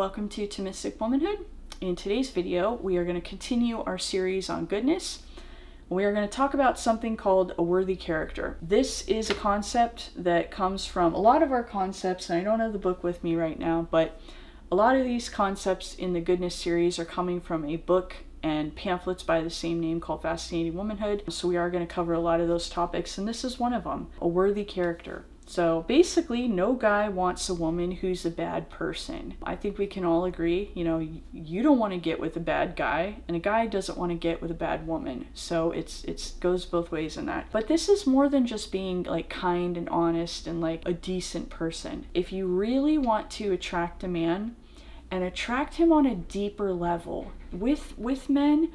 welcome to Thomistic Womanhood. In today's video, we are going to continue our series on goodness. We are going to talk about something called a worthy character. This is a concept that comes from a lot of our concepts, and I don't have the book with me right now, but a lot of these concepts in the goodness series are coming from a book and pamphlets by the same name called Fascinating Womanhood. So we are going to cover a lot of those topics, and this is one of them a worthy character. So basically, no guy wants a woman who's a bad person. I think we can all agree, you know, you don't want to get with a bad guy, and a guy doesn't want to get with a bad woman. So it's it's goes both ways in that. But this is more than just being like kind and honest and like a decent person. If you really want to attract a man and attract him on a deeper level with with men,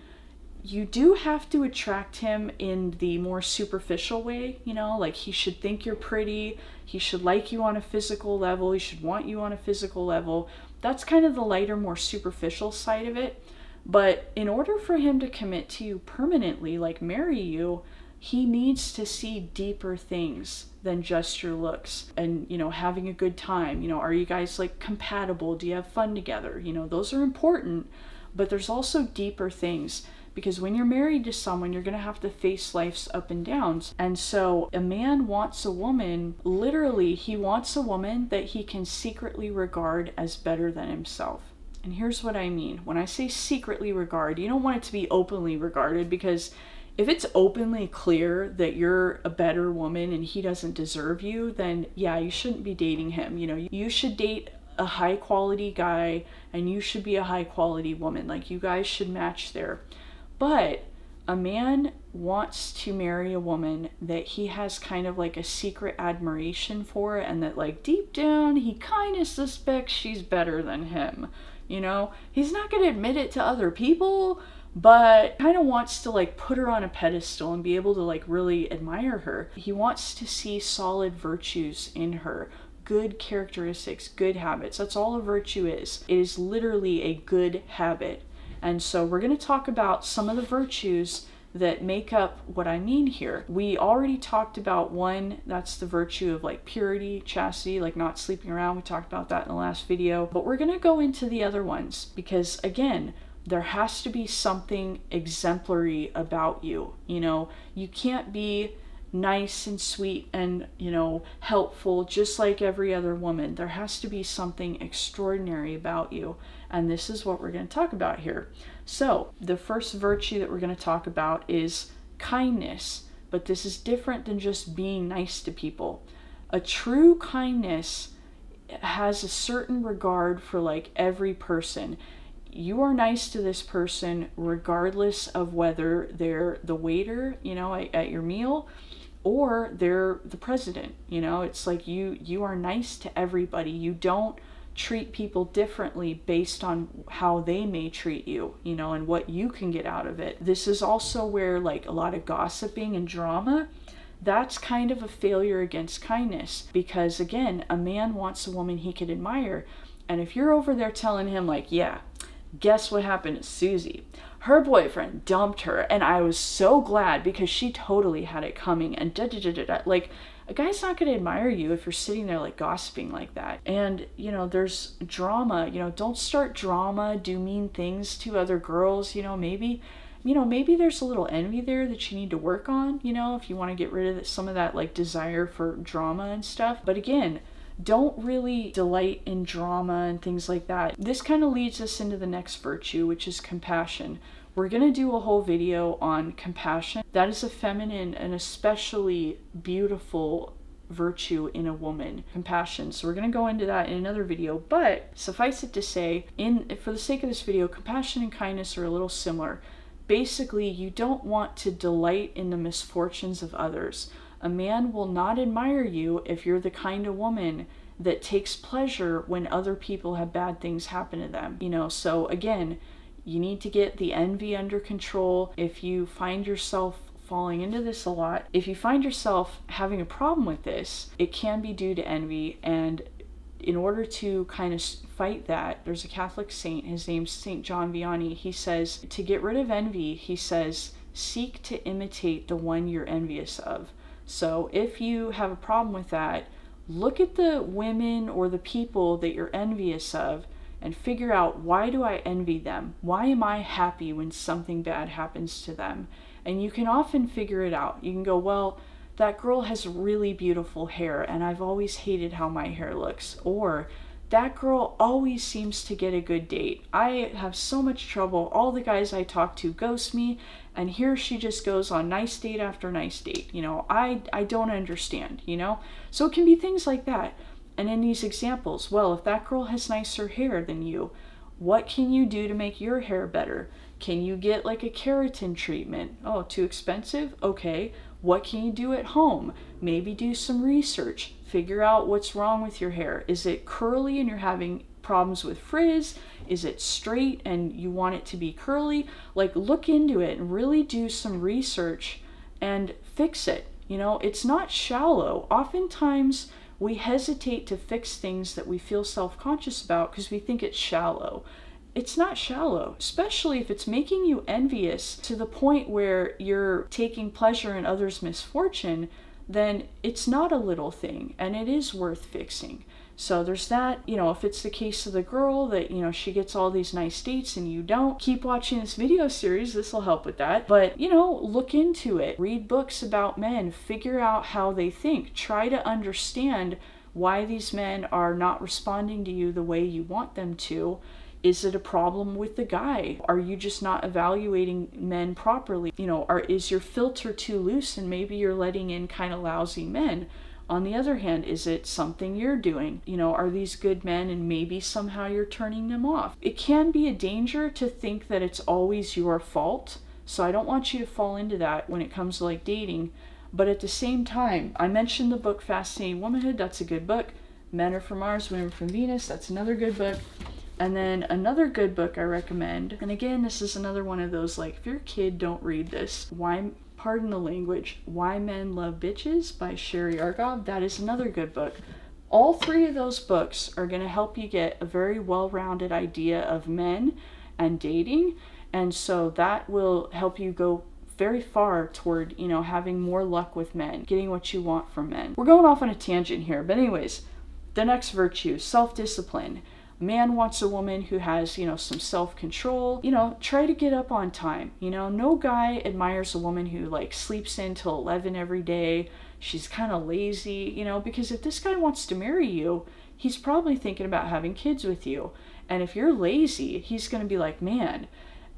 you do have to attract him in the more superficial way, you know, like he should think you're pretty, he should like you on a physical level, he should want you on a physical level. That's kind of the lighter, more superficial side of it. But in order for him to commit to you permanently, like marry you, he needs to see deeper things than just your looks and you know having a good time you know are you guys like compatible do you have fun together you know those are important but there's also deeper things because when you're married to someone, you're going to have to face life's up and downs. And so a man wants a woman, literally, he wants a woman that he can secretly regard as better than himself. And here's what I mean. When I say secretly regard, you don't want it to be openly regarded because if it's openly clear that you're a better woman and he doesn't deserve you, then yeah, you shouldn't be dating him. You know, you should date a high quality guy and you should be a high quality woman. Like you guys should match there. But a man wants to marry a woman that he has kind of like a secret admiration for and that like deep down he kind of suspects she's better than him. You know, he's not going to admit it to other people, but kind of wants to like put her on a pedestal and be able to like really admire her. He wants to see solid virtues in her, good characteristics, good habits. That's all a virtue is. It is literally a good habit. And so we're going to talk about some of the virtues that make up what I mean here. We already talked about one, that's the virtue of like purity, chastity, like not sleeping around. We talked about that in the last video. But we're going to go into the other ones because, again, there has to be something exemplary about you. You know, you can't be nice and sweet and, you know, helpful just like every other woman. There has to be something extraordinary about you. And this is what we're going to talk about here. So, the first virtue that we're going to talk about is kindness, but this is different than just being nice to people. A true kindness has a certain regard for like every person. You are nice to this person regardless of whether they're the waiter, you know, at, at your meal or they're the president, you know. It's like you you are nice to everybody. You don't treat people differently based on how they may treat you, you know, and what you can get out of it. This is also where, like, a lot of gossiping and drama. That's kind of a failure against kindness because, again, a man wants a woman he could admire. And if you're over there telling him, like, yeah, guess what happened to Susie? Her boyfriend dumped her, and I was so glad because she totally had it coming. And da da da da da. Like, a guy's not going to admire you if you're sitting there like gossiping like that. And, you know, there's drama, you know, don't start drama, do mean things to other girls, you know, maybe you know, maybe there's a little envy there that you need to work on, you know, if you want to get rid of some of that like desire for drama and stuff. But again, don't really delight in drama and things like that. This kind of leads us into the next virtue, which is compassion. We're going to do a whole video on compassion. That is a feminine and especially beautiful virtue in a woman compassion. So we're going to go into that in another video but suffice it to say in for the sake of this video compassion and kindness are a little similar. Basically you don't want to delight in the misfortunes of others. A man will not admire you if you're the kind of woman that takes pleasure when other people have bad things happen to them you know? So again you need to get the envy under control. If you find yourself falling into this a lot, if you find yourself having a problem with this, it can be due to envy. And in order to kind of fight that, there's a Catholic saint, his name's St. John Vianney. He says, to get rid of envy, he says, seek to imitate the one you're envious of. So if you have a problem with that, look at the women or the people that you're envious of and figure out why do I envy them? Why am I happy when something bad happens to them? And you can often figure it out. You can go, well, that girl has really beautiful hair and I've always hated how my hair looks. Or that girl always seems to get a good date. I have so much trouble. All the guys I talk to ghost me, and here she just goes on nice date after nice date. You know, I I don't understand, you know? So it can be things like that. And in these examples, well, if that girl has nicer hair than you, what can you do to make your hair better? Can you get like a keratin treatment? Oh, too expensive? Okay. What can you do at home? Maybe do some research. Figure out what's wrong with your hair. Is it curly and you're having problems with frizz? Is it straight and you want it to be curly? Like, look into it and really do some research and fix it. You know, it's not shallow. Oftentimes, we hesitate to fix things that we feel self conscious about because we think it's shallow. It's not shallow, especially if it's making you envious to the point where you're taking pleasure in others' misfortune, then it's not a little thing and it is worth fixing. So there's that, you know, if it's the case of the girl that, you know, she gets all these nice dates and you don't, keep watching this video series. This will help with that. But, you know, look into it. Read books about men. Figure out how they think. Try to understand why these men are not responding to you the way you want them to. Is it a problem with the guy? Are you just not evaluating men properly? You know, are is your filter too loose and maybe you're letting in kind of lousy men? On the other hand, is it something you're doing? You know, are these good men and maybe somehow you're turning them off? It can be a danger to think that it's always your fault. So I don't want you to fall into that when it comes to like dating. But at the same time, I mentioned the book Fascinating Womanhood. That's a good book. Men are from Mars, Women from Venus. That's another good book. And then another good book I recommend, and again, this is another one of those like, if your kid don't read this, why pardon the language, Why Men Love Bitches by Sherry Argov. That is another good book. All three of those books are going to help you get a very well rounded idea of men and dating. And so that will help you go very far toward, you know, having more luck with men, getting what you want from men. We're going off on a tangent here, but anyways, the next virtue, self-discipline man wants a woman who has, you know, some self control. You know, try to get up on time. You know, no guy admires a woman who like sleeps in till 11 every day. She's kind of lazy, you know, because if this guy wants to marry you, he's probably thinking about having kids with you. And if you're lazy, he's going to be like, man,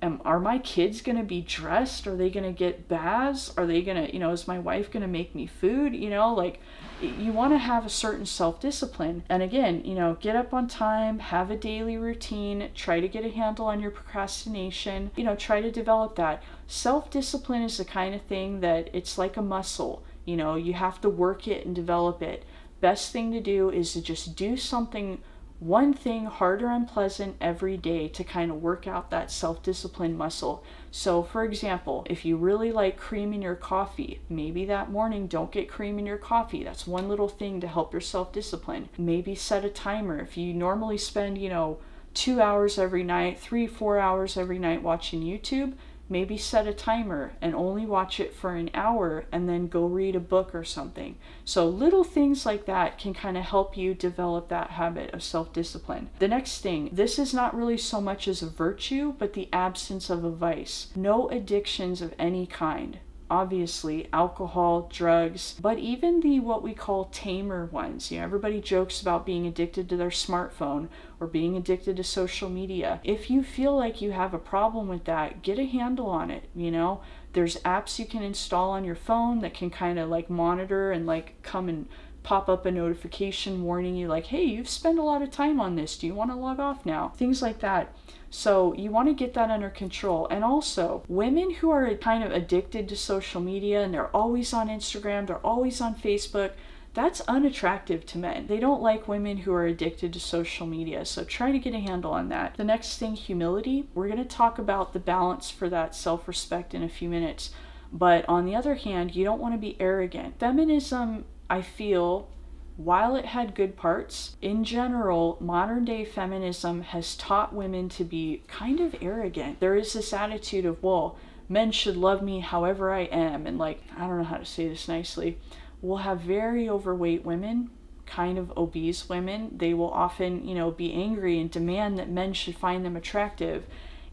am, are my kids going to be dressed? Are they going to get baths? Are they going to, you know, is my wife going to make me food? You know, like you want to have a certain self discipline. And again, you know, get up on time, have a daily routine, try to get a handle on your procrastination, you know, try to develop that. Self discipline is the kind of thing that it's like a muscle. You know, you have to work it and develop it. Best thing to do is to just do something one thing hard or unpleasant every day to kind of work out that self discipline muscle. So, for example, if you really like cream in your coffee, maybe that morning don't get cream in your coffee. That's one little thing to help your self discipline. Maybe set a timer. If you normally spend, you know, two hours every night, three, four hours every night watching YouTube, maybe set a timer and only watch it for an hour and then go read a book or something. So, little things like that can kind of help you develop that habit of self discipline. The next thing, this is not really so much as a virtue, but the absence of a vice. No addictions of any kind obviously alcohol, drugs, but even the what we call tamer ones. You know, everybody jokes about being addicted to their smartphone or being addicted to social media. If you feel like you have a problem with that, get a handle on it, you know? There's apps you can install on your phone that can kind of like monitor and like come and pop up a notification warning you like, "Hey, you've spent a lot of time on this. Do you want to log off now?" Things like that. So you want to get that under control. And also, women who are kind of addicted to social media and they're always on Instagram, they're always on Facebook, that's unattractive to men. They don't like women who are addicted to social media. So try to get a handle on that. The next thing, humility. We're going to talk about the balance for that self respect in a few minutes. But on the other hand, you don't want to be arrogant. Feminism, I feel, while it had good parts, in general, modern day feminism has taught women to be kind of arrogant. There is this attitude of, well, men should love me however I am. And, like, I don't know how to say this nicely. We'll have very overweight women kind of obese women, they will often, you know, be angry and demand that men should find them attractive.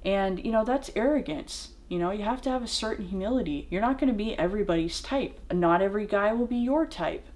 And, you know, that's arrogance. You know, you have to have a certain humility. You're not going to be everybody's type. Not every guy will be your type.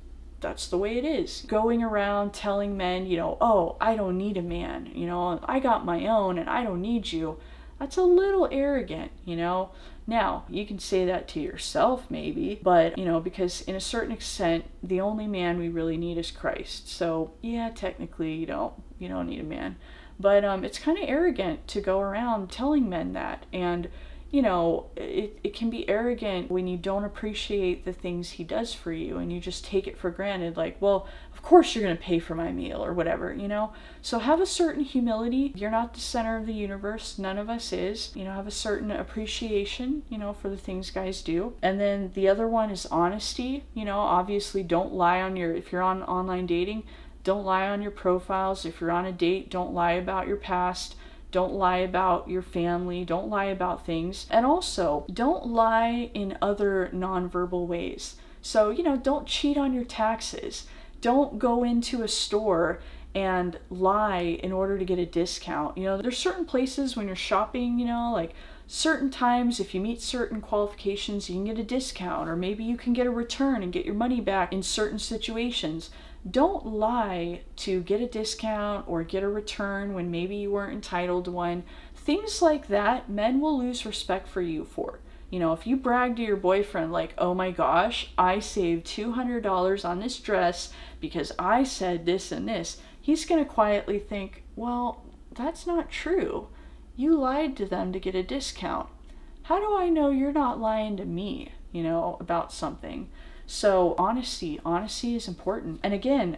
That's the way it is. Going around telling men, you know, oh, I don't need a man. You know, I got my own and I don't need you. That's a little arrogant, you know. Now, you can say that to yourself maybe, but you know, because in a certain extent, the only man we really need is Christ. So, yeah, technically you don't you don't need a man. But um it's kind of arrogant to go around telling men that and you know, it, it can be arrogant when you don't appreciate the things he does for you and you just take it for granted, like, well, of course you're going to pay for my meal or whatever, you know? So have a certain humility. You're not the center of the universe. None of us is. You know, have a certain appreciation, you know, for the things guys do. And then the other one is honesty. You know, obviously don't lie on your, if you're on online dating, don't lie on your profiles. If you're on a date, don't lie about your past don't lie about your family. Don't lie about things. And also, don't lie in other nonverbal ways. So, you know, don't cheat on your taxes. Don't go into a store and lie in order to get a discount. You know, there's certain places when you're shopping, you know, like certain times if you meet certain qualifications, you can get a discount or maybe you can get a return and get your money back in certain situations. Don't lie to get a discount or get a return when maybe you weren't entitled to one. Things like that, men will lose respect for you for. You know, if you brag to your boyfriend, like, oh my gosh, I saved $200 on this dress because I said this and this, he's going to quietly think, well, that's not true. You lied to them to get a discount. How do I know you're not lying to me, you know, about something? So, honesty, honesty is important. And again,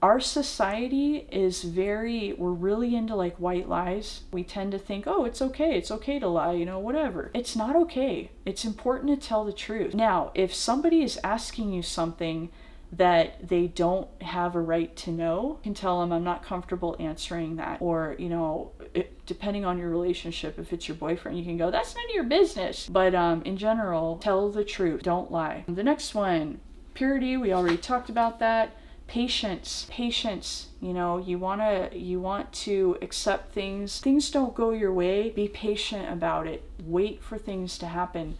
our society is very, we're really into like white lies. We tend to think, oh, it's okay, it's okay to lie, you know, whatever. It's not okay. It's important to tell the truth. Now, if somebody is asking you something that they don't have a right to know, you can tell them I'm not comfortable answering that. Or, you know, it, depending on your relationship, if it's your boyfriend, you can go, that's none of your business. But um, in general, tell the truth, don't lie. The next one, purity, we already talked about that. Patience, patience, you know, you want to you want to accept things. Things don't go your way, be patient about it. Wait for things to happen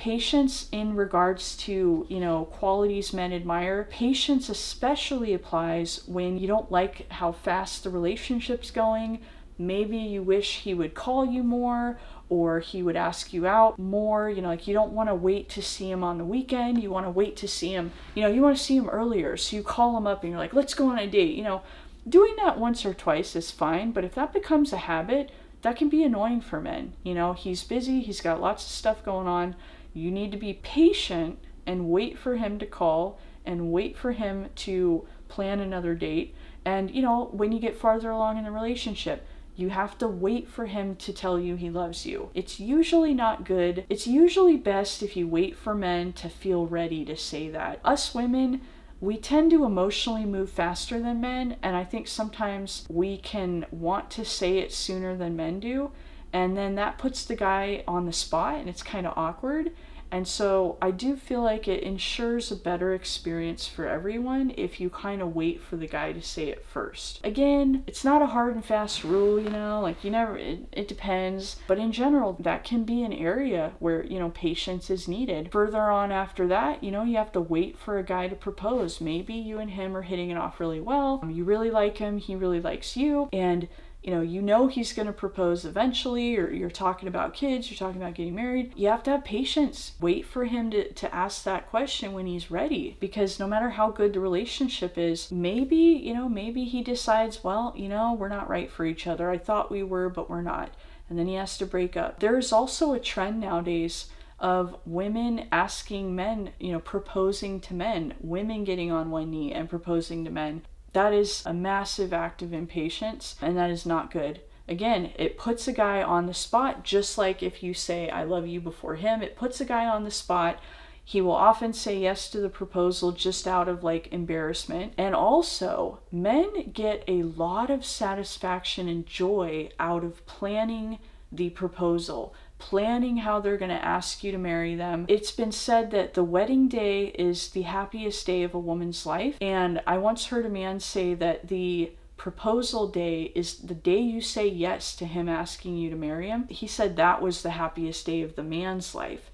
patience in regards to you know qualities men admire. Patience especially applies when you don't like how fast the relationship's going. Maybe you wish he would call you more or he would ask you out more. You know like you don't want to wait to see him on the weekend. You want to wait to see him you know you want to see him earlier. So you call him up and you're like let's go on a date. You know doing that once or twice is fine but if that becomes a habit that can be annoying for men. You know he's busy he's got lots of stuff going on you need to be patient and wait for him to call and wait for him to plan another date. And, you know, when you get farther along in the relationship, you have to wait for him to tell you he loves you. It's usually not good. It's usually best if you wait for men to feel ready to say that. Us women, we tend to emotionally move faster than men, and I think sometimes we can want to say it sooner than men do and then that puts the guy on the spot and it's kind of awkward and so I do feel like it ensures a better experience for everyone if you kind of wait for the guy to say it first. Again, it's not a hard and fast rule, you know, like you never, it, it depends. But in general, that can be an area where, you know, patience is needed. Further on after that, you know, you have to wait for a guy to propose. Maybe you and him are hitting it off really well. You really like him, he really likes you. And you know, you know he's going to propose eventually, or you're talking about kids, you're talking about getting married. You have to have patience. Wait for him to, to ask that question when he's ready. Because no matter how good the relationship is, maybe, you know, maybe he decides, well, you know, we're not right for each other. I thought we were, but we're not. And then he has to break up. There's also a trend nowadays of women asking men, you know, proposing to men, women getting on one knee and proposing to men. That is a massive act of impatience, and that is not good. Again, it puts a guy on the spot, just like if you say, I love you before him, it puts a guy on the spot. He will often say yes to the proposal just out of like embarrassment. And also, men get a lot of satisfaction and joy out of planning the proposal, planning how they're going to ask you to marry them. It's been said that the wedding day is the happiest day of a woman's life. And I once heard a man say that the proposal day is the day you say yes to him asking you to marry him. He said that was the happiest day of the man's life.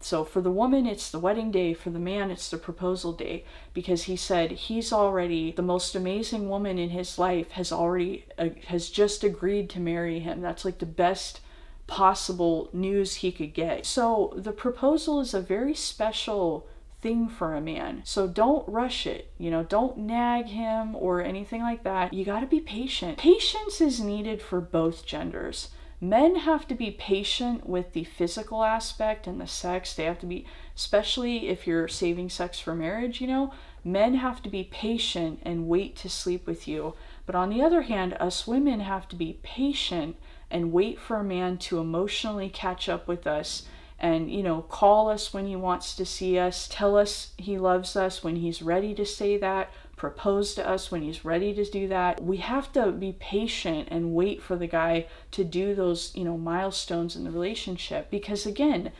So for the woman, it's the wedding day. For the man, it's the proposal day because he said he's already the most amazing woman in his life has already uh, has just agreed to marry him. That's like the best possible news he could get. So the proposal is a very special thing for a man. So don't rush it. You know, don't nag him or anything like that. You got to be patient. Patience is needed for both genders men have to be patient with the physical aspect and the sex. They have to be, especially if you're saving sex for marriage, you know, men have to be patient and wait to sleep with you. But on the other hand, us women have to be patient and wait for a man to emotionally catch up with us and you know call us when he wants to see us tell us he loves us when he's ready to say that propose to us when he's ready to do that. We have to be patient and wait for the guy to do those, you know, milestones in the relationship because again,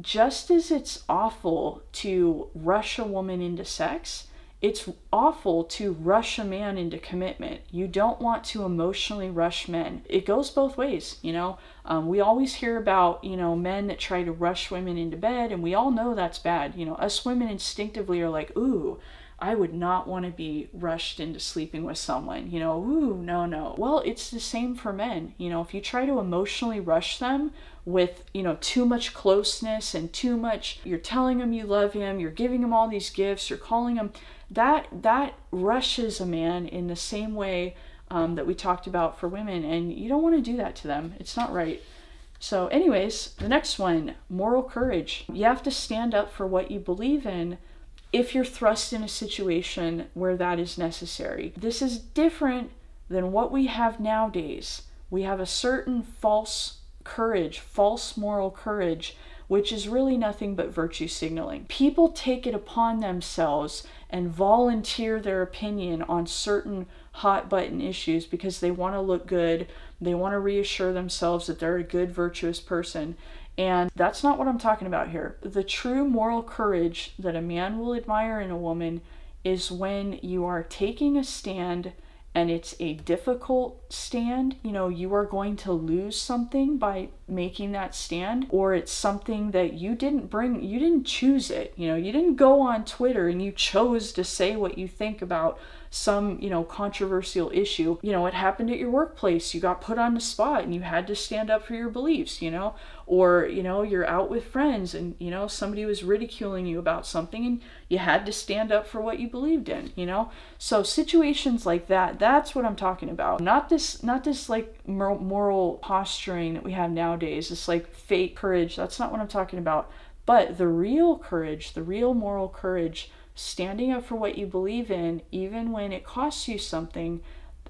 just as it's awful to rush a woman into sex, it's awful to rush a man into commitment. You don't want to emotionally rush men. It goes both ways, you know. Um, we always hear about, you know, men that try to rush women into bed, and we all know that's bad. You know, us women instinctively are like, ooh, I would not want to be rushed into sleeping with someone, you know, ooh, no, no. Well, it's the same for men. You know, if you try to emotionally rush them with, you know, too much closeness and too much, you're telling them you love him, you're giving him all these gifts, you're calling him, that, that rushes a man in the same way um, that we talked about for women. And you don't want to do that to them. It's not right. So, anyways, the next one moral courage. You have to stand up for what you believe in if you're thrust in a situation where that is necessary. This is different than what we have nowadays. We have a certain false courage, false moral courage, which is really nothing but virtue signaling. People take it upon themselves and volunteer their opinion on certain hot button issues because they want to look good, they want to reassure themselves that they're a good, virtuous person. And that's not what I'm talking about here. The true moral courage that a man will admire in a woman is when you are taking a stand and it's a difficult stand, you know, you are going to lose something by making that stand, or it's something that you didn't bring, you didn't choose it. You know, you didn't go on Twitter and you chose to say what you think about some, you know, controversial issue. You know, it happened at your workplace. You got put on the spot and you had to stand up for your beliefs, you know, or, you know, you're out with friends and, you know, somebody was ridiculing you about something and you had to stand up for what you believed in, you know? So situations like that, that's what I'm talking about. Not this, not this like moral posturing that we have nowadays, It's like fake courage. That's not what I'm talking about. But the real courage, the real moral courage standing up for what you believe in, even when it costs you something,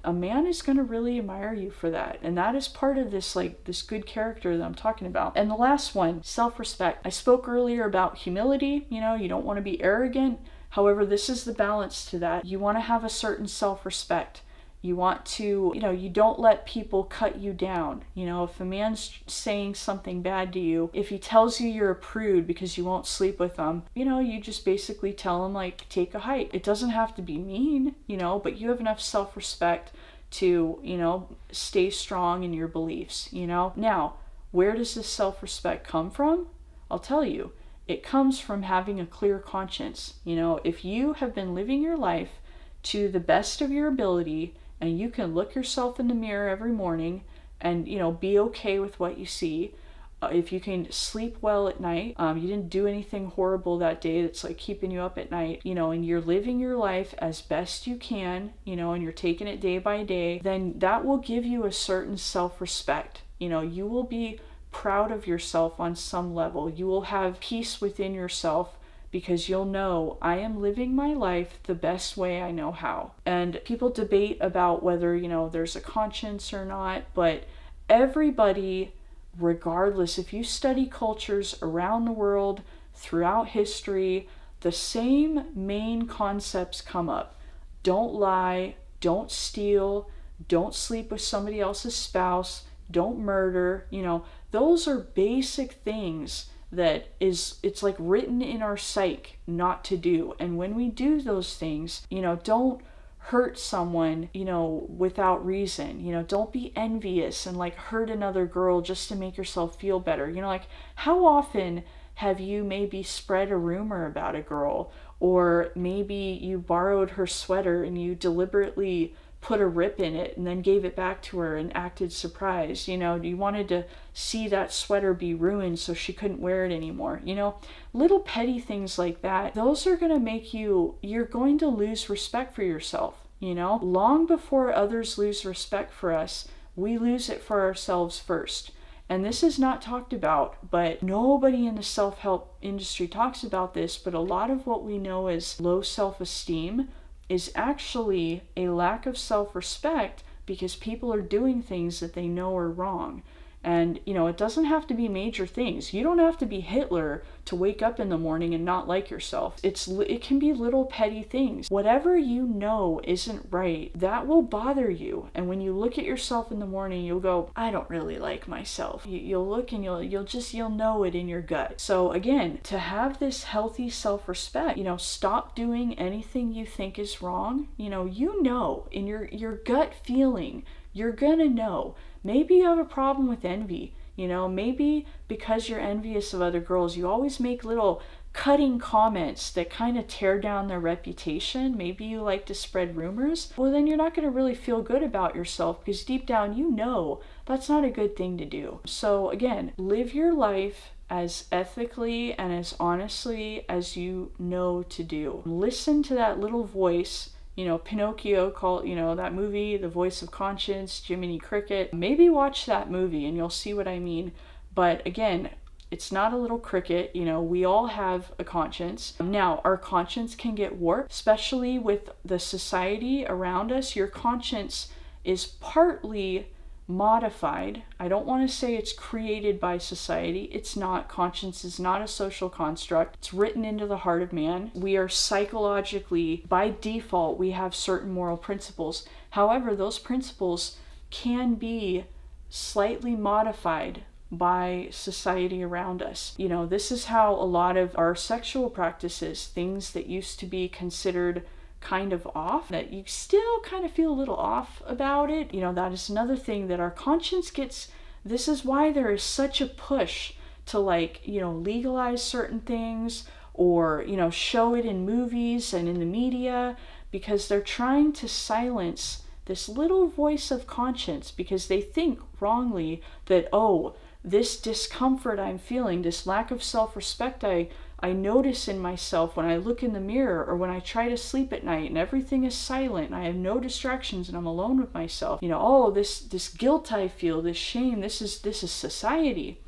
a man is going to really admire you for that. And that is part of this, like, this good character that I'm talking about. And the last one, self respect. I spoke earlier about humility. You know, you don't want to be arrogant. However, this is the balance to that. You want to have a certain self respect. You want to, you know, you don't let people cut you down. You know, if a man's saying something bad to you, if he tells you you're a prude because you won't sleep with them, you know, you just basically tell him, like, take a hike. It doesn't have to be mean, you know, but you have enough self respect to, you know, stay strong in your beliefs, you know. Now, where does this self respect come from? I'll tell you. It comes from having a clear conscience. You know, if you have been living your life to the best of your ability, and you can look yourself in the mirror every morning and you know be okay with what you see. Uh, if you can sleep well at night um, you didn't do anything horrible that day that's like keeping you up at night you know and you're living your life as best you can you know and you're taking it day by day then that will give you a certain self-respect. You know you will be proud of yourself on some level. You will have peace within yourself because you'll know I am living my life the best way I know how. And people debate about whether, you know, there's a conscience or not, but everybody, regardless, if you study cultures around the world, throughout history, the same main concepts come up. Don't lie, don't steal, don't sleep with somebody else's spouse, don't murder, you know, those are basic things that is it's like written in our psyche not to do. And when we do those things, you know, don't hurt someone, you know, without reason. You know, don't be envious and like hurt another girl just to make yourself feel better. You know, like how often have you maybe spread a rumor about a girl or maybe you borrowed her sweater and you deliberately put a rip in it and then gave it back to her and acted surprised. You know, you wanted to see that sweater be ruined so she couldn't wear it anymore. You know, little petty things like that, those are going to make you, you're going to lose respect for yourself. You know, long before others lose respect for us, we lose it for ourselves first. And this is not talked about, but nobody in the self help industry talks about this. But a lot of what we know as low self esteem is actually a lack of self respect because people are doing things that they know are wrong. And, you know, it doesn't have to be major things. You don't have to be Hitler to wake up in the morning and not like yourself. It's it can be little petty things. Whatever you know isn't right, that will bother you. And when you look at yourself in the morning, you'll go, I don't really like myself. You, will look and you'll you'll just you'll know it in your gut. So again, to have this healthy self-respect, you know, stop doing anything you think is wrong. You know, you know in your your gut feeling, you're going to know Maybe you have a problem with envy. You know, maybe because you're envious of other girls, you always make little cutting comments that kind of tear down their reputation. Maybe you like to spread rumors. Well, then you're not going to really feel good about yourself because deep down you know that's not a good thing to do. So, again, live your life as ethically and as honestly as you know to do. Listen to that little voice you know, Pinocchio, call you know, that movie, The Voice of Conscience, Jiminy Cricket. Maybe watch that movie and you'll see what I mean. But again, it's not a little cricket, you know, we all have a conscience. Now, our conscience can get warped, especially with the society around us. Your conscience is partly modified. I don't want to say it's created by society. It's not. Conscience is not a social construct. It's written into the heart of man. We are psychologically, by default, we have certain moral principles. However, those principles can be slightly modified by society around us. You know, this is how a lot of our sexual practices, things that used to be considered kind of off, that you still kind of feel a little off about it. You know, that is another thing that our conscience gets. This is why there is such a push to, like, you know, legalize certain things or, you know, show it in movies and in the media because they're trying to silence this little voice of conscience because they think wrongly that, oh, this discomfort I'm feeling, this lack of self respect I I notice in myself when I look in the mirror or when I try to sleep at night and everything is silent and I have no distractions and I'm alone with myself. You know, oh, this this guilt I feel, this shame, this is this is society.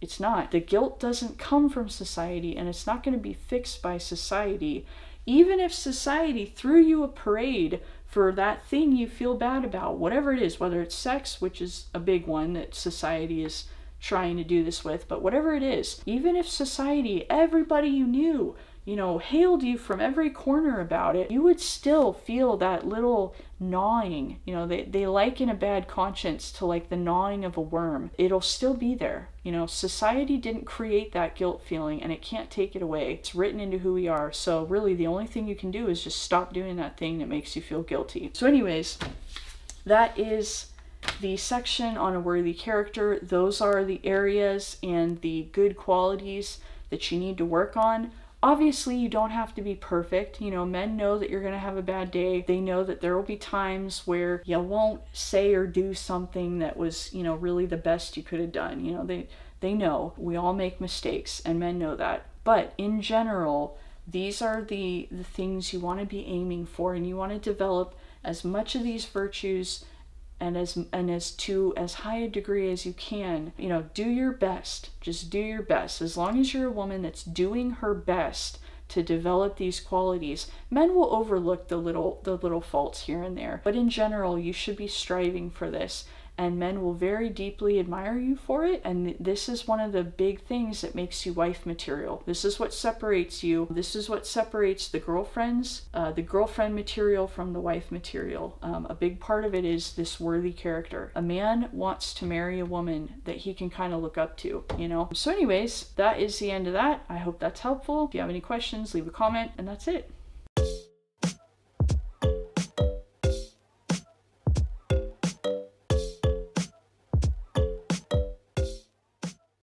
It's not. The guilt doesn't come from society and it's not going to be fixed by society. Even if society threw you a parade for that thing you feel bad about, whatever it is, whether it's sex, which is a big one that society is trying to do this with, but whatever it is, even if society, everybody you knew, you know, hailed you from every corner about it, you would still feel that little gnawing. You know, they, they liken a bad conscience to like the gnawing of a worm. It'll still be there. You know, society didn't create that guilt feeling and it can't take it away. It's written into who we are. So, really, the only thing you can do is just stop doing that thing that makes you feel guilty. So, anyways, that is the section on a worthy character, those are the areas and the good qualities that you need to work on. Obviously, you don't have to be perfect. You know, men know that you're going to have a bad day. They know that there will be times where you won't say or do something that was, you know, really the best you could have done. You know, they they know. We all make mistakes and men know that. But in general, these are the the things you want to be aiming for and you want to develop as much of these virtues and as and as to as high a degree as you can you know do your best just do your best. As long as you're a woman that's doing her best to develop these qualities men will overlook the little the little faults here and there. But in general you should be striving for this and men will very deeply admire you for it. And this is one of the big things that makes you wife material. This is what separates you. This is what separates the girlfriends, uh, the girlfriend material from the wife material. Um, a big part of it is this worthy character. A man wants to marry a woman that he can kind of look up to, you know? So, anyways, that is the end of that. I hope that's helpful. If you have any questions, leave a comment, and that's it.